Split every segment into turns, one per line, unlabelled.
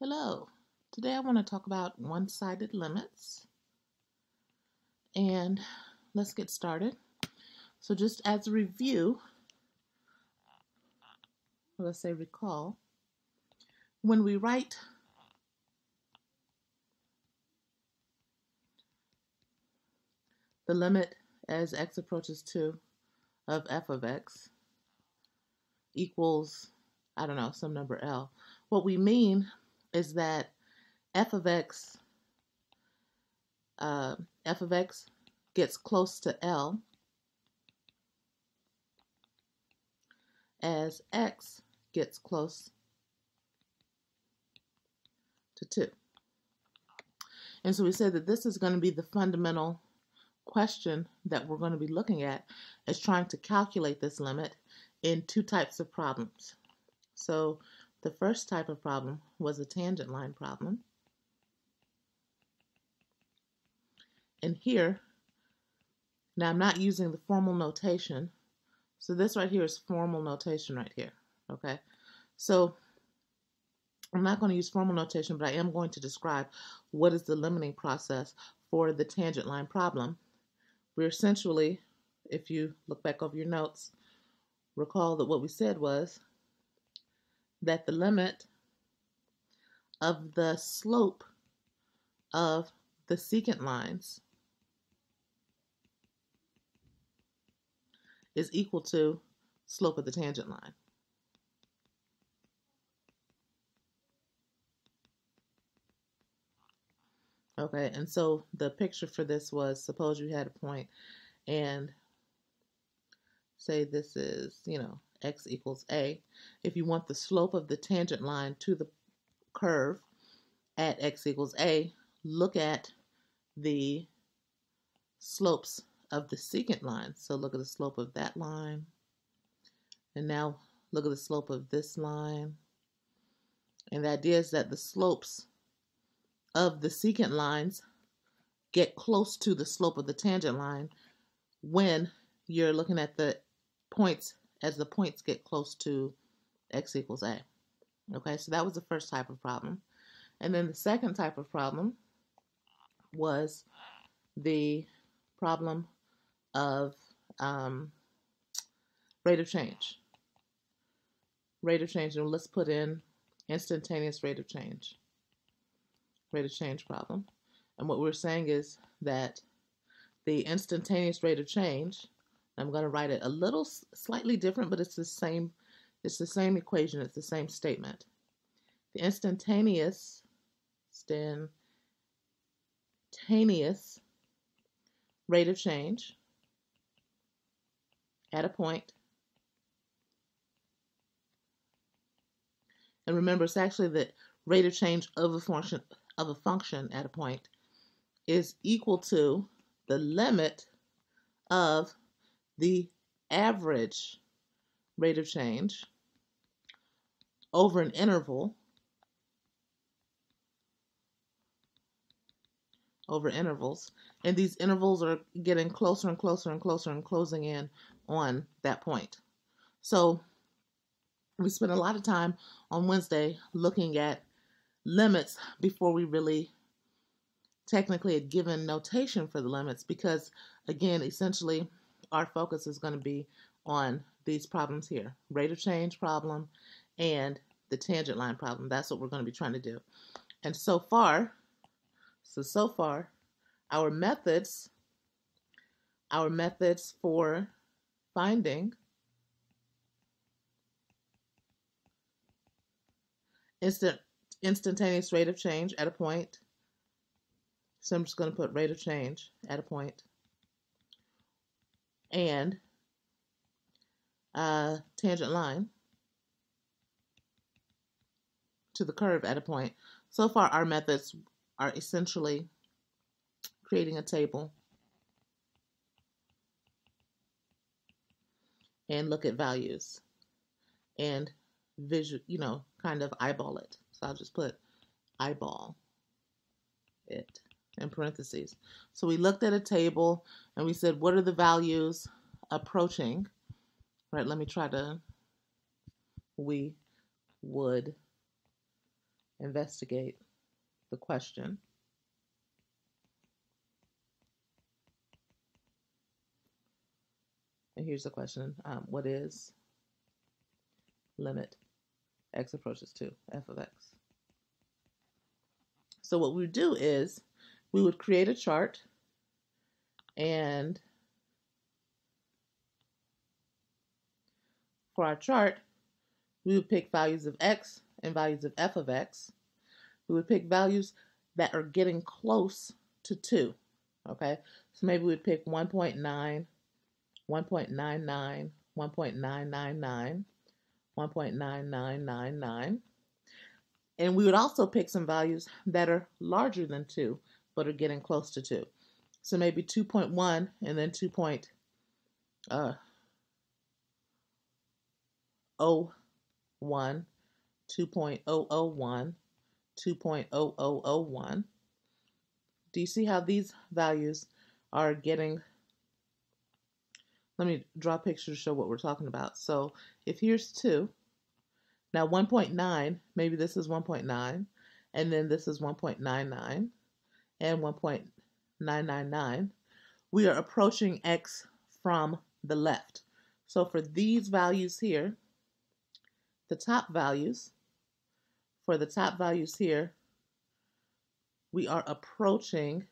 Hello. Today I want to talk about one-sided limits. And let's get started. So just as a review, let's say recall, when we write the limit as x approaches 2 of f of x equals, I don't know, some number L. What we mean is that f of x uh, f of x gets close to L as x gets close to 2. And so we said that this is going to be the fundamental question that we're going to be looking at is trying to calculate this limit in two types of problems. So the first type of problem was a tangent line problem. And here, now I'm not using the formal notation. So this right here is formal notation right here, okay? So I'm not going to use formal notation, but I am going to describe what is the limiting process for the tangent line problem. We're essentially, if you look back over your notes, recall that what we said was that the limit of the slope of the secant lines is equal to slope of the tangent line. Okay, and so the picture for this was suppose you had a point and say this is, you know, x equals a. If you want the slope of the tangent line to the curve at x equals a, look at the slopes of the secant line. So look at the slope of that line. And now look at the slope of this line. And the idea is that the slopes of the secant lines get close to the slope of the tangent line when you're looking at the points as the points get close to x equals a. Okay, so that was the first type of problem. And then the second type of problem was the problem of um, rate of change. Rate of change, and let's put in instantaneous rate of change. Rate of change problem. And what we're saying is that the instantaneous rate of change I'm going to write it a little slightly different, but it's the same. It's the same equation. It's the same statement. The instantaneous, instantaneous rate of change at a point. And remember, it's actually the rate of change of a function of a function at a point is equal to the limit of the average rate of change over an interval over intervals and these intervals are getting closer and closer and closer and closing in on that point. So we spent a lot of time on Wednesday looking at limits before we really technically had given notation for the limits because again essentially our focus is going to be on these problems here, rate of change problem and the tangent line problem. That's what we're going to be trying to do. And so far, so so far, our methods, our methods for finding instant instantaneous rate of change at a point. So I'm just going to put rate of change at a point and a tangent line to the curve at a point. So far, our methods are essentially creating a table and look at values and visual, you know, kind of eyeball it. So I'll just put eyeball it in parentheses. So we looked at a table and we said, what are the values approaching? Right, let me try to, we would investigate the question. And here's the question. Um, what is limit x approaches to f of x? So what we do is we would create a chart and for our chart, we would pick values of x and values of f of x. We would pick values that are getting close to 2. Okay, so maybe we'd pick 1.9, 1.99, 1.999, 1.9999. And we would also pick some values that are larger than 2, but are getting close to 2. So maybe 2.1 and then 2.0. Uh, 2.001, 2.0001. Do you see how these values are getting? Let me draw a picture to show what we're talking about. So if here's 2, now 1.9, maybe this is 1.9, and then this is 1.99 and 1.999. We are approaching x from the left. So for these values here, the top values, for the top values here, we are approaching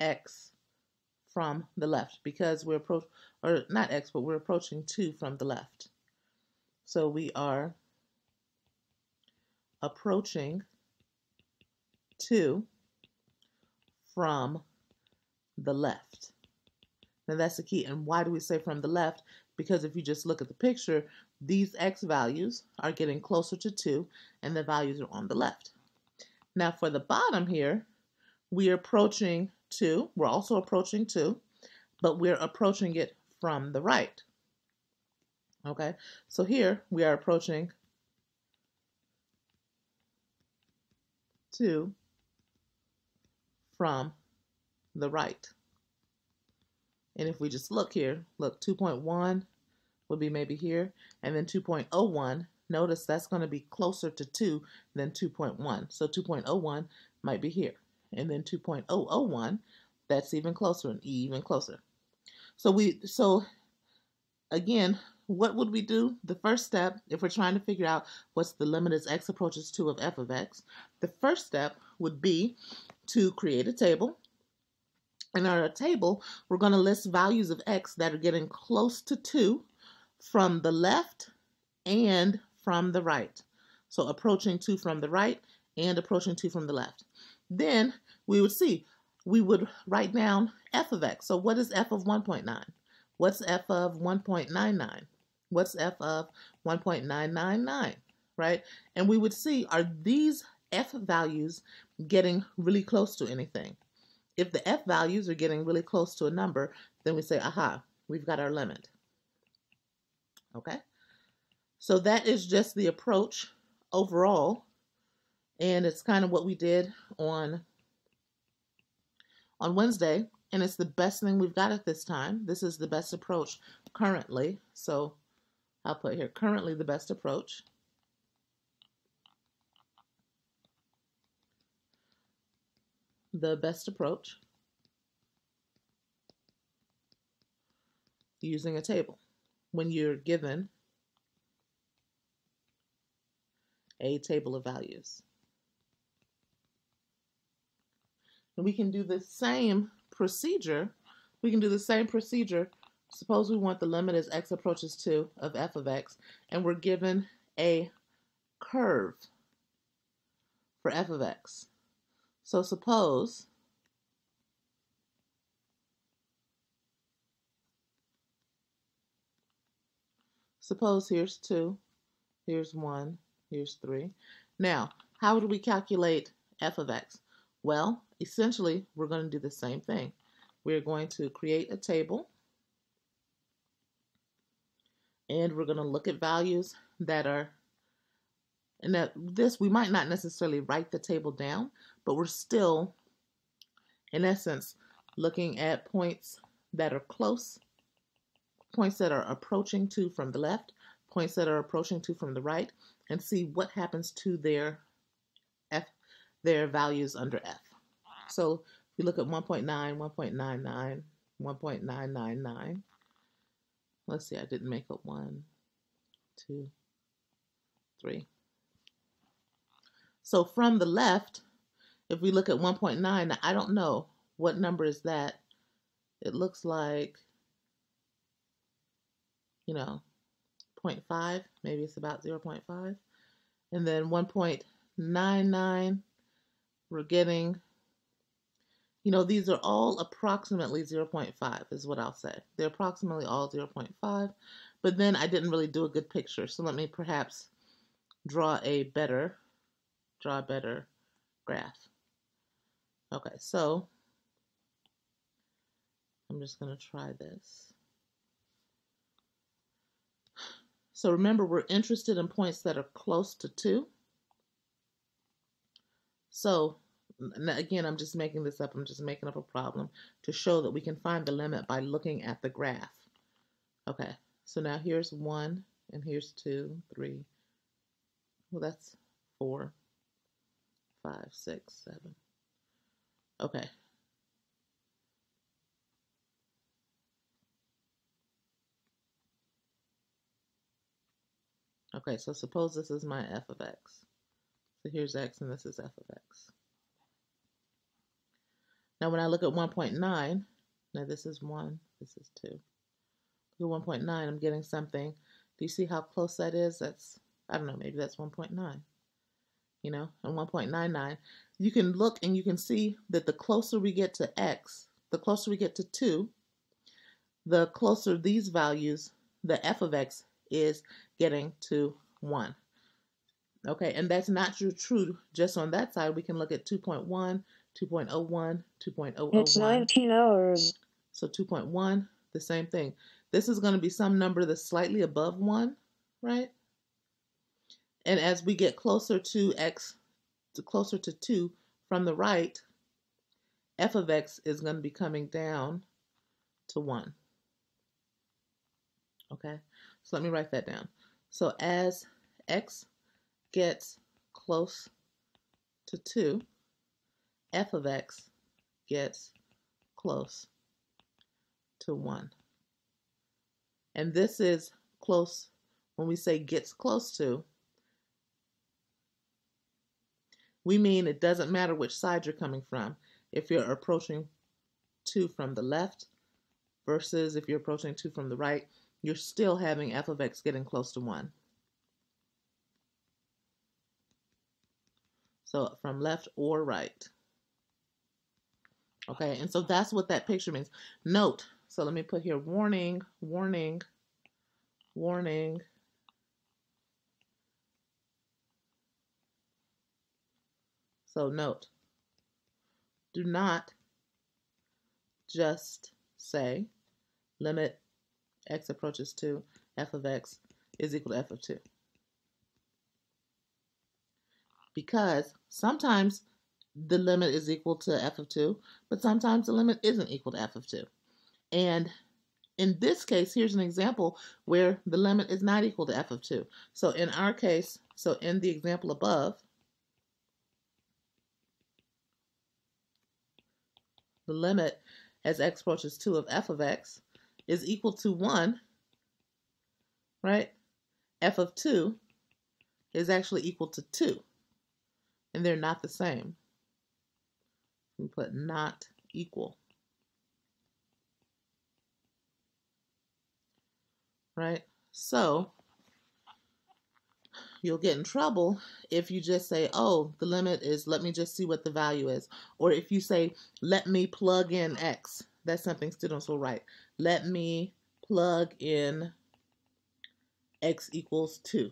x from the left because we're approach or not x, but we're approaching 2 from the left. So we are approaching 2 from the left. Now that's the key. And why do we say from the left? Because if you just look at the picture, these x values are getting closer to 2, and the values are on the left. Now for the bottom here, we're approaching 2. We're also approaching 2, but we're approaching it from the right. Okay, so here we are approaching 2 from the right. And if we just look here, look 2.1 would be maybe here, and then 2.01, notice that's going to be closer to 2 than 2.1. So 2.01 might be here. And then 2.001, that's even closer and even closer. So we so again, what would we do? The first step, if we're trying to figure out what's the limit as x approaches 2 of f of x, the first step would be to create a table in our table, we're going to list values of x that are getting close to 2 from the left and from the right. So approaching 2 from the right and approaching 2 from the left. Then we would see, we would write down f of x. So what is f of 1.9? What's f of 1.99? What's f of 1.999? Right? And we would see, are these f values getting really close to anything? If the f values are getting really close to a number, then we say, aha, we've got our limit. Okay? So that is just the approach overall. And it's kind of what we did on on Wednesday. And it's the best thing we've got at this time. This is the best approach currently. So I'll put here currently the best approach. The best approach using a table when you're given a table of values. And we can do the same procedure. We can do the same procedure. Suppose we want the limit as x approaches 2 of f of x, and we're given a curve for f of x. So suppose suppose here's 2, here's 1, here's 3. Now, how do we calculate f of x? Well, essentially, we're going to do the same thing. We're going to create a table and we're going to look at values that are and that this we might not necessarily write the table down but we're still, in essence, looking at points that are close, points that are approaching to from the left, points that are approaching to from the right, and see what happens to their F, their values under f. So if we look at 1.9, 1.99, 1.999. Let's see, I didn't make a one, two, three. So from the left, if we look at 1.9, I don't know what number is that. It looks like, you know, 0.5, maybe it's about 0.5. And then 1.99, we're getting, you know, these are all approximately 0.5 is what I'll say. They're approximately all 0.5, but then I didn't really do a good picture. So let me perhaps draw a better, draw a better graph. Okay, so I'm just going to try this. So remember, we're interested in points that are close to 2. So again, I'm just making this up. I'm just making up a problem to show that we can find the limit by looking at the graph. Okay, so now here's 1, and here's 2, 3. Well, that's 4, 5, 6, 7. Okay, Okay, so suppose this is my f of x. So here's x and this is f of x. Now when I look at 1.9, now this is 1, this is 2. Look at 1.9, I'm getting something. Do you see how close that is? That's, I don't know, maybe that's 1.9. You know, and 1.99. You can look and you can see that the closer we get to x, the closer we get to 2, the closer these values, the f of x is getting to 1. Okay, and that's not true just on that side. We can look at 2.1, 2.01, 2.001.
It's 19 hours.
So 2.1, the same thing. This is going to be some number that's slightly above 1, right? And as we get closer to x, to closer to 2 from the right, f of x is going to be coming down to 1. Okay, so let me write that down. So as x gets close to 2, f of x gets close to 1. And this is close, when we say gets close to, we mean it doesn't matter which side you're coming from. If you're approaching 2 from the left versus if you're approaching 2 from the right, you're still having f of x getting close to 1. So from left or right. Okay, and so that's what that picture means. Note, so let me put here warning, warning, warning. So note, do not just say limit x approaches 2, f of x is equal to f of 2. Because sometimes the limit is equal to f of 2, but sometimes the limit isn't equal to f of 2. And in this case, here's an example where the limit is not equal to f of 2. So in our case, so in the example above, the limit as x approaches 2 of f of x is equal to 1, right? f of 2 is actually equal to 2. And they're not the same. We put not equal. Right? So, you'll get in trouble if you just say, oh, the limit is, let me just see what the value is. Or if you say, let me plug in x. That's something students will write. Let me plug in x equals 2.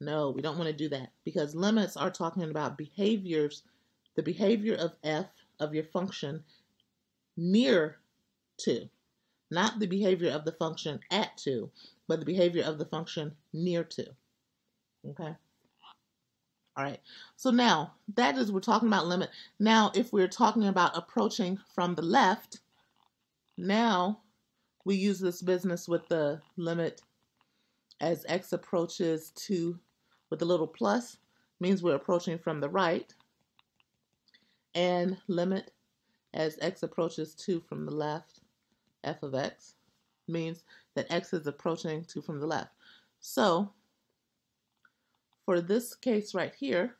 No, we don't want to do that because limits are talking about behaviors, the behavior of f of your function near 2, not the behavior of the function at 2, but the behavior of the function near 2. Okay? All right. So now that is we're talking about limit. Now, if we're talking about approaching from the left, now we use this business with the limit as x approaches to with the little plus means we're approaching from the right. And limit as x approaches 2 from the left, f of x, means that x is approaching 2 from the left. So, for this case right here,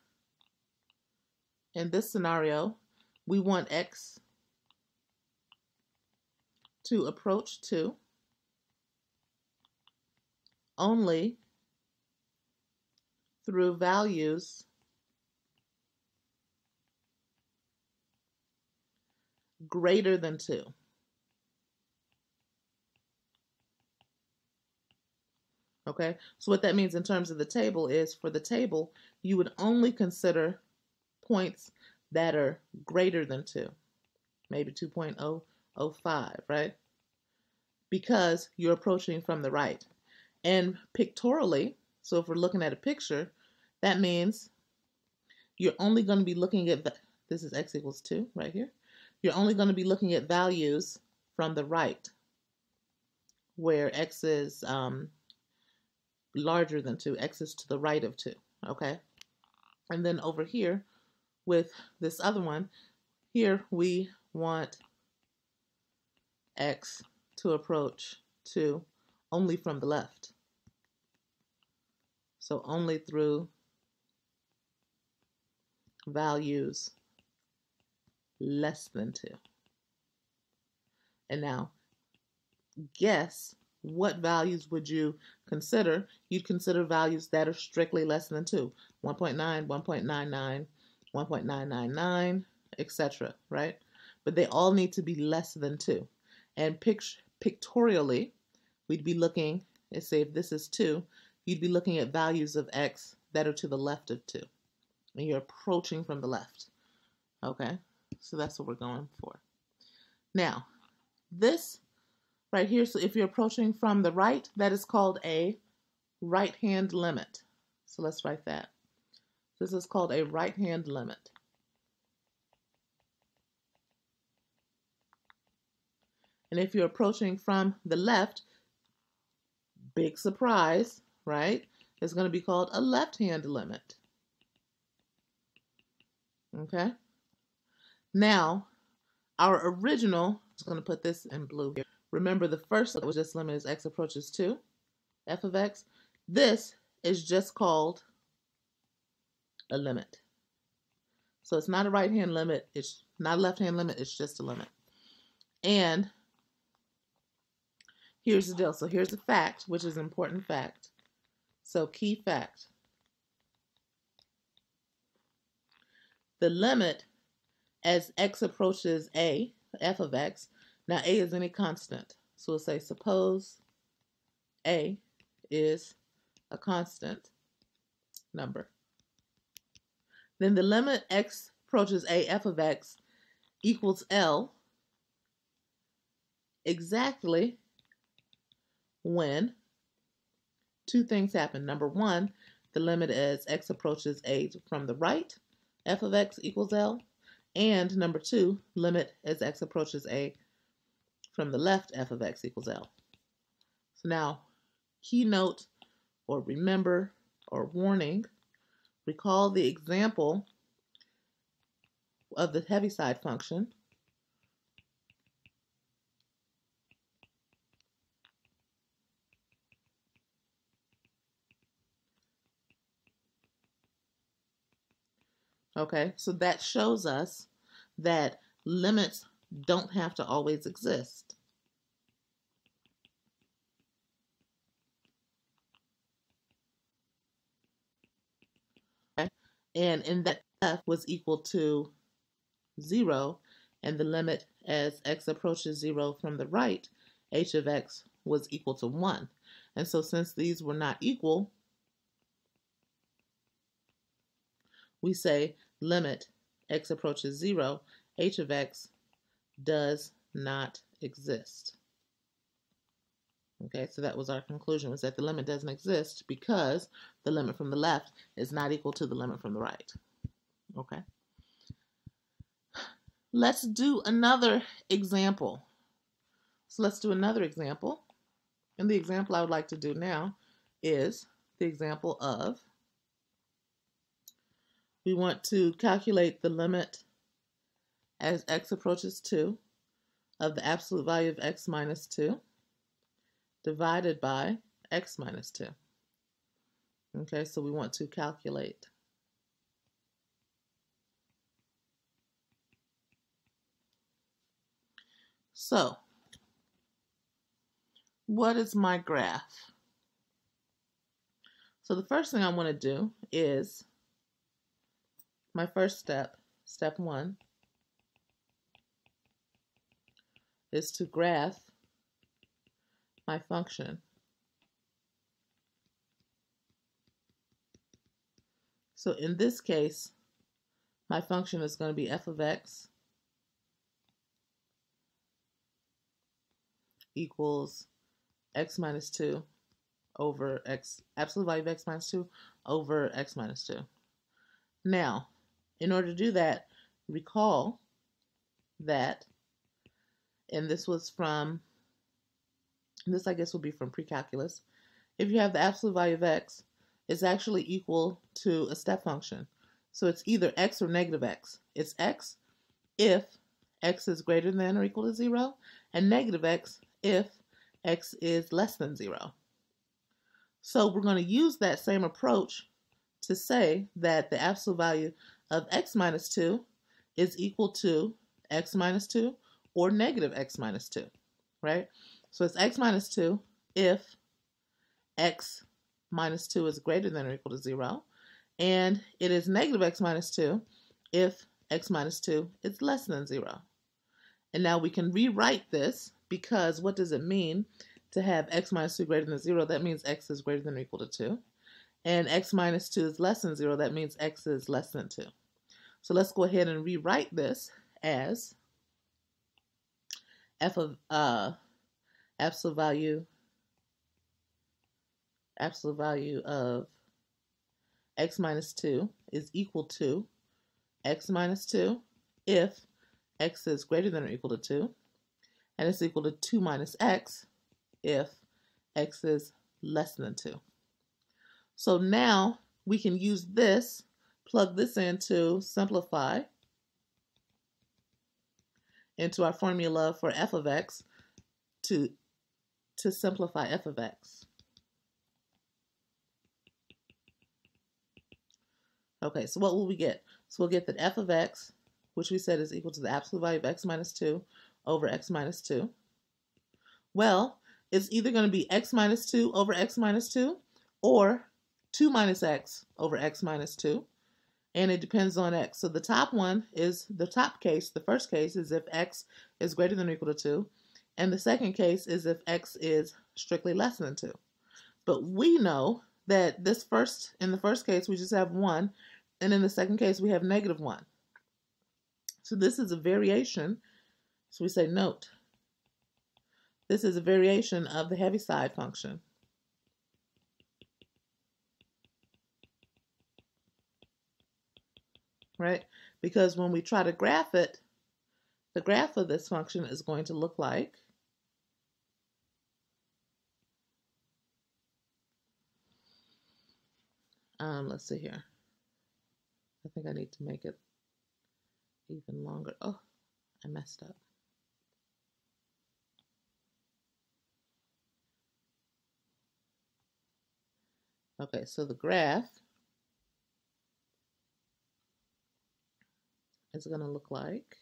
in this scenario, we want x to approach 2 only through values greater than 2. Okay, so what that means in terms of the table is for the table, you would only consider points that are greater than 2, maybe 2.005, right? Because you're approaching from the right. And pictorially, so if we're looking at a picture, that means you're only going to be looking at, this is x equals 2 right here. You're only going to be looking at values from the right, where x is um, larger than 2. x is to the right of 2, okay? And then over here, with this other one, here we want x to approach 2 only from the left. So only through values less than 2. And now, guess what values would you consider? You'd consider values that are strictly less than 2. 1.9, 1.99, 1.999, etc., right? But they all need to be less than 2. And pict pictorially, we'd be looking, let's say if this is 2, you'd be looking at values of x that are to the left of 2. And you're approaching from the left. Okay? So that's what we're going for. Now, this right here, so if you're approaching from the right, that is called a right hand limit. So let's write that. This is called a right hand limit. And if you're approaching from the left, big surprise, right? It's going to be called a left hand limit. Okay? Now, our original, I'm just going to put this in blue here. Remember the first was just limit as x approaches 2, f of x. This is just called a limit. So it's not a right hand limit, it's not a left hand limit, it's just a limit. And here's the deal. So here's the fact, which is an important fact. So key fact. The limit as x approaches a, f of x, now a is any constant. So we'll say suppose a is a constant number. Then the limit x approaches a f of x equals L exactly when two things happen. Number one, the limit as x approaches a from the right, f of x equals L. And number two, limit as x approaches a from the left, f of x equals L. So now, keynote or remember or warning, recall the example of the Heaviside function Okay, so that shows us that limits don't have to always exist. And in that f was equal to 0, and the limit as x approaches 0 from the right, h of x was equal to 1. And so since these were not equal, we say limit x approaches 0, h of x does not exist. Okay, so that was our conclusion, was that the limit doesn't exist because the limit from the left is not equal to the limit from the right. Okay. Let's do another example. So let's do another example. And the example I would like to do now is the example of we want to calculate the limit as x approaches 2 of the absolute value of x minus 2 divided by x minus 2. Okay, so we want to calculate. So, what is my graph? So the first thing I want to do is my first step, step one, is to graph my function. So in this case, my function is going to be f of x equals x minus 2 over x, absolute value of x minus 2 over x minus 2. Now, in order to do that, recall that, and this was from, this I guess will be from precalculus, if you have the absolute value of x, it's actually equal to a step function. So it's either x or negative x. It's x if x is greater than or equal to 0, and negative x if x is less than 0. So we're going to use that same approach to say that the absolute value of x minus 2 is equal to x minus 2 or negative x minus 2, right? So it's x minus 2 if x minus 2 is greater than or equal to 0, and it is negative x minus 2 if x minus 2 is less than 0. And now we can rewrite this because what does it mean? to have x minus 2 greater than 0, that means x is greater than or equal to 2. And x minus 2 is less than 0, that means x is less than 2. So let's go ahead and rewrite this as f of uh, absolute value absolute value of x minus 2 is equal to x minus 2 if x is greater than or equal to 2 and it's equal to 2 minus x if x is less than 2. So now we can use this, plug this in to simplify into our formula for f of x to, to simplify f of x. Okay, so what will we get? So we'll get that f of x, which we said is equal to the absolute value of x minus 2 over x minus 2. Well, it's either going to be x minus 2 over x minus 2 or 2 minus x over x minus 2. And it depends on x. So the top one is the top case. The first case is if x is greater than or equal to 2. And the second case is if x is strictly less than 2. But we know that this first, in the first case, we just have 1. And in the second case, we have negative 1. So this is a variation. So we say note this is a variation of the Heaviside function. Right? Because when we try to graph it, the graph of this function is going to look like um, let's see here. I think I need to make it even longer. Oh, I messed up. Okay, so the graph is going to look like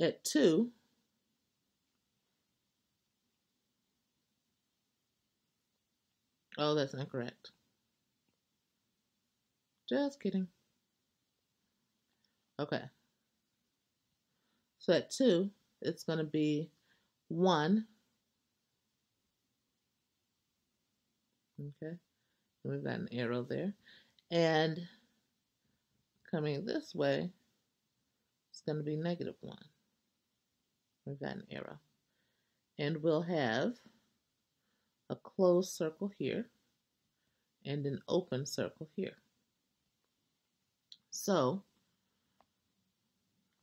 at 2 Oh, that's incorrect. Just kidding. Okay. So at 2, it's going to be 1 Okay, we've got an arrow there. And coming this way, it's going to be negative 1. We've got an arrow. And we'll have a closed circle here and an open circle here. So,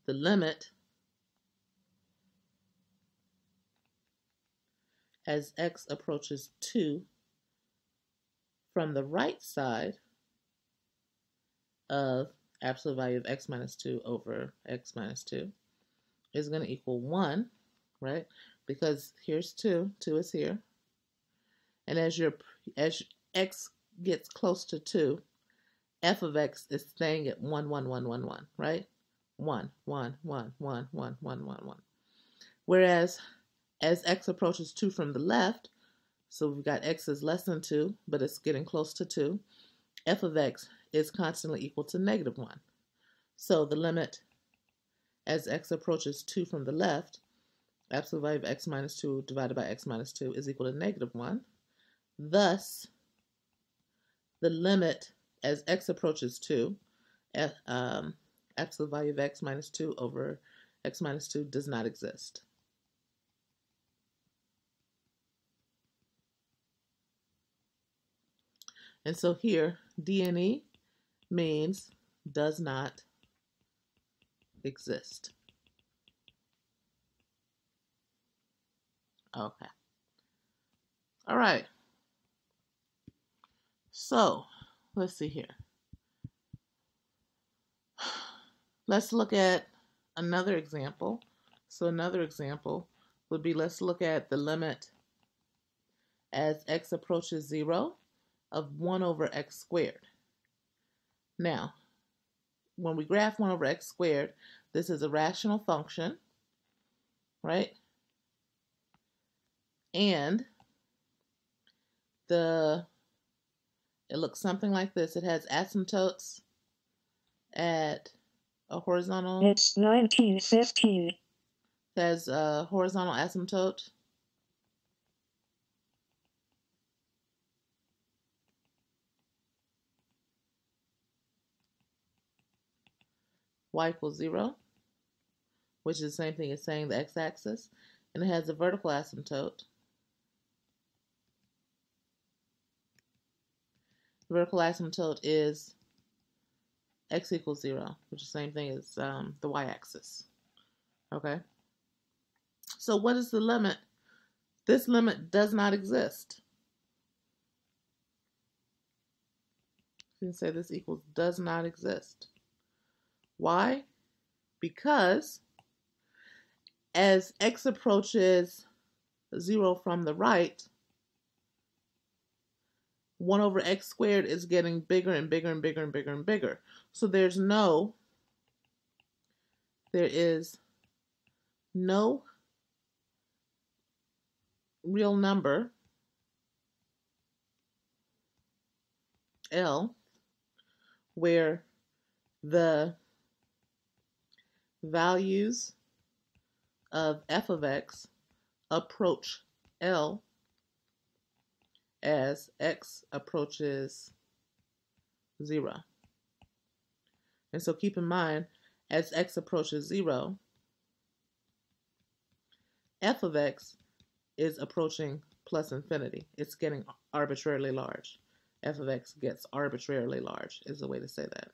the limit as x approaches 2 from the right side of absolute value of x minus 2 over x minus 2 is going to equal 1, right? Because here's 2, 2 is here. And as your as x gets close to 2, f of x is staying at 1, 1, 1, 1, 1, right? 1, 1, 1, 1, 1, 1, 1, 1. Whereas as x approaches 2 from the left, so we've got x is less than 2, but it's getting close to 2, f of x is constantly equal to negative 1. So the limit as x approaches 2 from the left, absolute value of x minus 2 divided by x minus 2 is equal to negative 1. Thus, the limit as x approaches 2, um, absolute value of x minus 2 over x minus 2 does not exist. And so here, DNE means does not exist. Okay. All right. So, let's see here. Let's look at another example. So another example would be let's look at the limit as x approaches 0 of 1 over x squared. Now, when we graph 1 over x squared, this is a rational function, right? And the it looks something like this. It has asymptotes at a horizontal.
It's 1915.
Has a horizontal asymptote. Y equals 0, which is the same thing as saying the x-axis, and it has a vertical asymptote. The vertical asymptote is x equals 0, which is the same thing as um, the y-axis. Okay? So what is the limit? This limit does not exist. You can say this equals does not exist. Why? Because as x approaches 0 from the right, 1 over x squared is getting bigger and bigger and bigger and bigger and bigger. So there's no, there is no real number L where the values of f of x approach L as x approaches 0. And so keep in mind, as x approaches 0, f of x is approaching plus infinity. It's getting arbitrarily large. f of x gets arbitrarily large is the way to say that.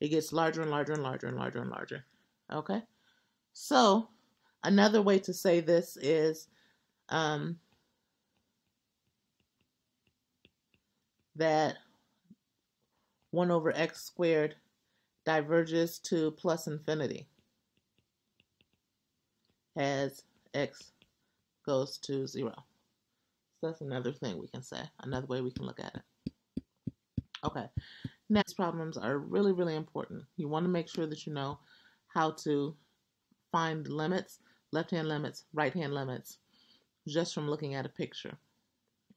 It gets larger and larger and larger and larger and larger. Okay? So, another way to say this is um, that 1 over x squared diverges to plus infinity as x goes to 0. So that's another thing we can say, another way we can look at it. Okay, Next problems are really, really important. You want to make sure that you know how to find limits, left-hand limits, right-hand limits, just from looking at a picture.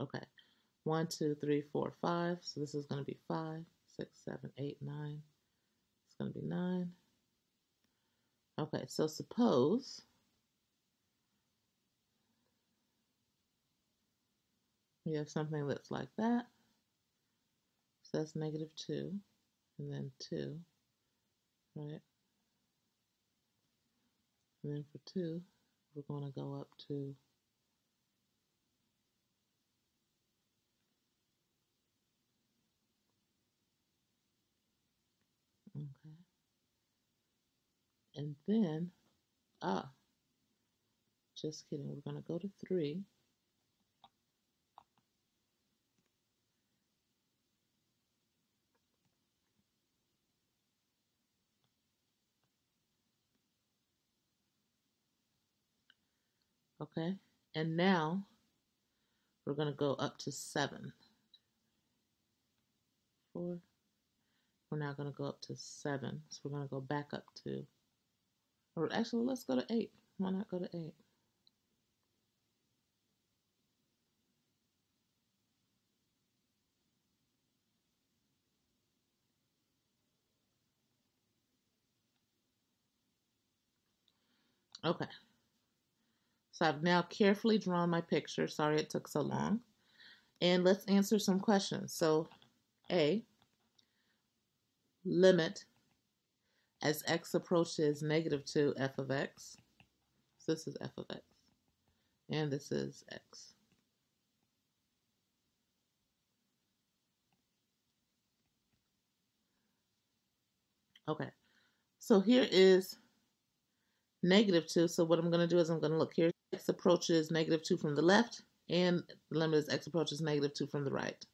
Okay, one, two, three, four, five. So this is going to be five, six, seven, eight, nine. It's going to be nine. Okay, so suppose we have something that's like that. So that's negative 2, and then 2, right? And then for 2, we're going to go up to Okay. And then, ah, just kidding, we're going to go to 3. Okay, and now we're going to go up to 7. 4. We're now going to go up to 7. So we're going to go back up to, or actually, let's go to 8. Why not go to 8? Okay. So I've now carefully drawn my picture. Sorry it took so long. And let's answer some questions. So A, limit as x approaches negative 2 f of x. So this is f of x. And this is x. Okay. So here is negative 2. So what I'm going to do is I'm going to look here. X approaches negative 2 from the left, and the limit as x approaches negative 2 from the right.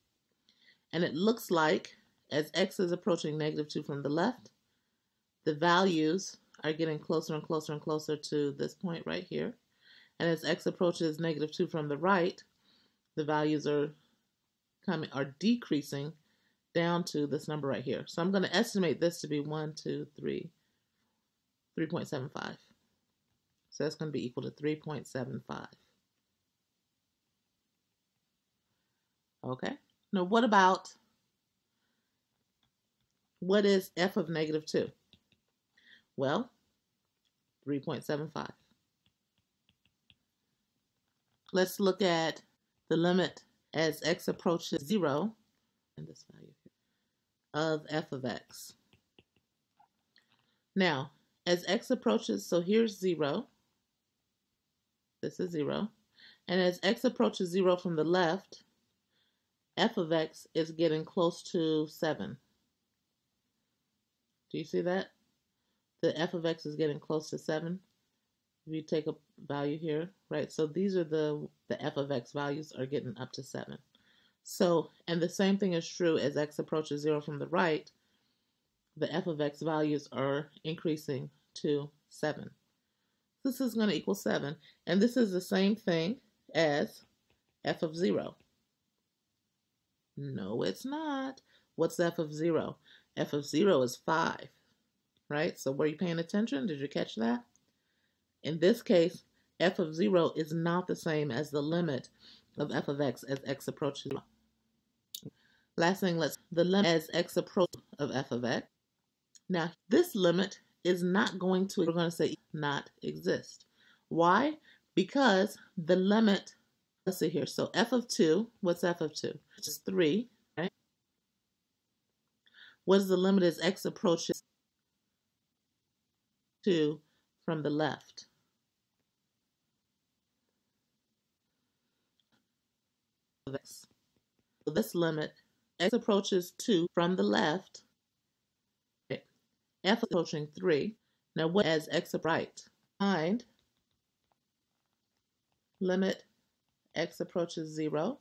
And it looks like as x is approaching negative 2 from the left, the values are getting closer and closer and closer to this point right here. And as x approaches negative 2 from the right, the values are coming are decreasing down to this number right here. So I'm going to estimate this to be 1, 2, 3, 3.75. So that's going to be equal to 3.75. Okay. Now what about, what is f of negative 2? Well, 3.75. Let's look at the limit as x approaches 0 and this value of f of x. Now, as x approaches, so here's 0, this is 0. And as x approaches 0 from the left, f of x is getting close to 7. Do you see that? The f of x is getting close to 7. If you take a value here, right? So these are the, the f of x values are getting up to 7. So, and the same thing is true as x approaches 0 from the right. The f of x values are increasing to 7. This is going to equal 7. And this is the same thing as f of 0. No, it's not. What's f of 0? f of 0 is 5, right? So were you paying attention? Did you catch that? In this case, f of 0 is not the same as the limit of f of x as x approaches 0. Last thing, let's the limit as x approaches of f of x. Now, this limit is not going to, we're going to say not exist. Why? Because the limit, let's see here. So f of 2, what's f of 2? It's 3, right? What is the limit as x approaches 2 from the left? So this limit, x approaches 2 from the left, f approaching 3. Now what as x right? Find limit x approaches 0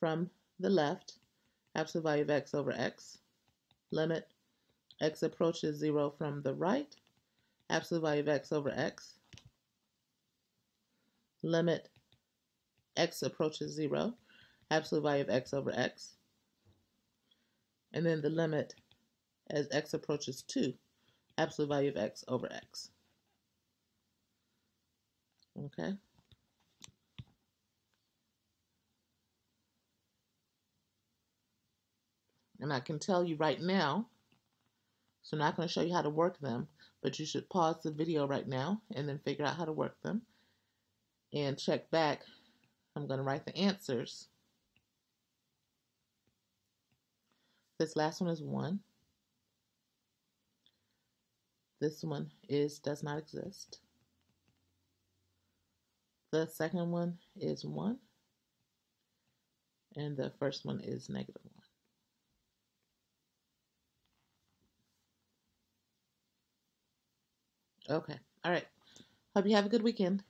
from the left, absolute value of x over x. Limit x approaches 0 from the right, absolute value of x over x. Limit x approaches 0, absolute value of x over x. And then the limit as x approaches 2, absolute value of x over x. Okay. And I can tell you right now, so I'm not going to show you how to work them, but you should pause the video right now and then figure out how to work them. And check back. I'm going to write the answers. This last one is 1. This one is does not exist. The second one is 1. And the first one is negative 1. Okay. All right. Hope you have a good weekend.